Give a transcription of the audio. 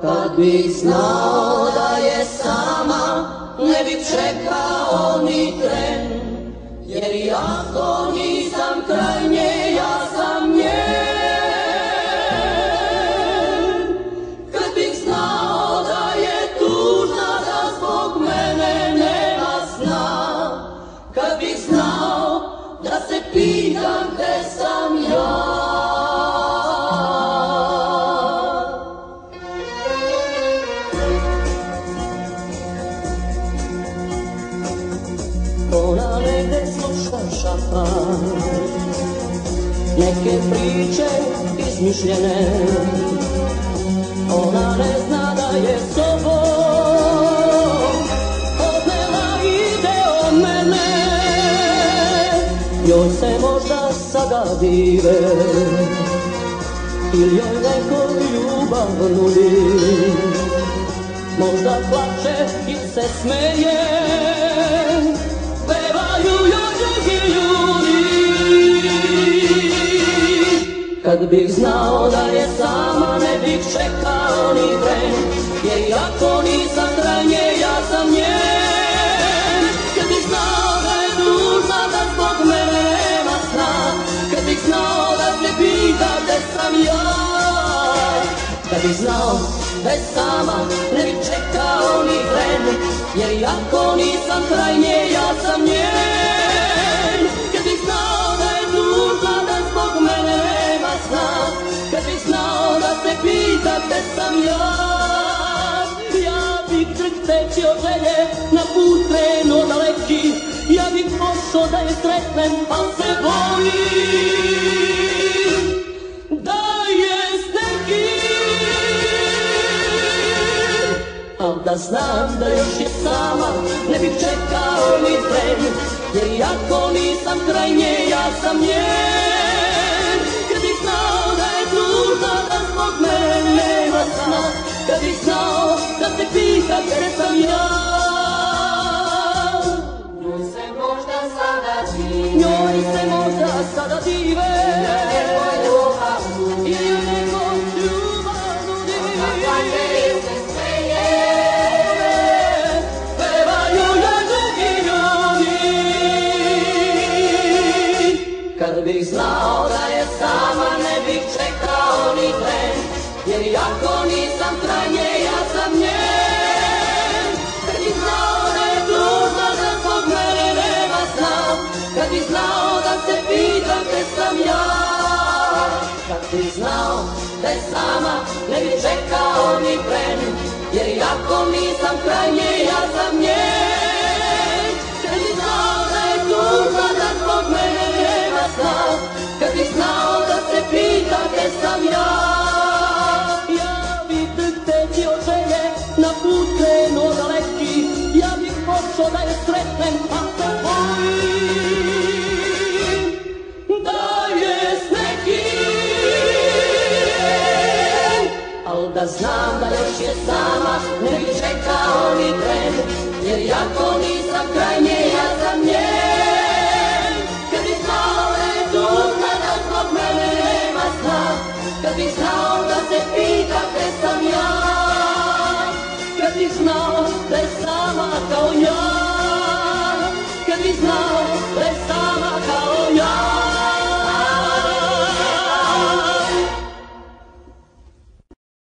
Kad bih znao da je sama, ne bih čekao ni tren, jer jako nisam kraj šafan Neke priče izmišljene Ona ne zna da je sobom Odnela ide od mene Joj se možda sada dive. Ili joj neko ljubav nudi Možda plače i se smeje Kad bih znao da je sama ne bih čekao ni tren Jer iako nisam kraj nje, ja sam njen. Kad bih znao da je dužna, da zbog mene nema sna. Kad bih znao da se pita gde sam ja. Kad bih znao da je sama ne bih čekao ni tren Jer iako nisam kraj nje, ja sam njen gde sam ja. Ja bih trkteći od želje na put krenuo daleki. Ja bih pošao da je sretnem, al se bojim Da je s nekim Al da znam da još je sama Ne bih čekao ni tren Jer iako nisam kraj nje Ja sam njen Gde sam ja Njoj se možda sada dive, Njoj se možda sada dive Kad bih znao da je sama ne bih čekao ni tren. Jer iako nisam Kad bih znao da se pitam gde sam ja? Kad bih znao da je sama ne bih čekao ni tren Jer iako nisam kraj znam da još je sama Ne bih čekao ni tren Jer jako nisam kraj nje Ja sam njen. Kad bih znao da je tužna Da zbog mene nema sna Kad bih znao da se pita Gde sam ja. Kad bih znao da je sama kao ja Kad bih znao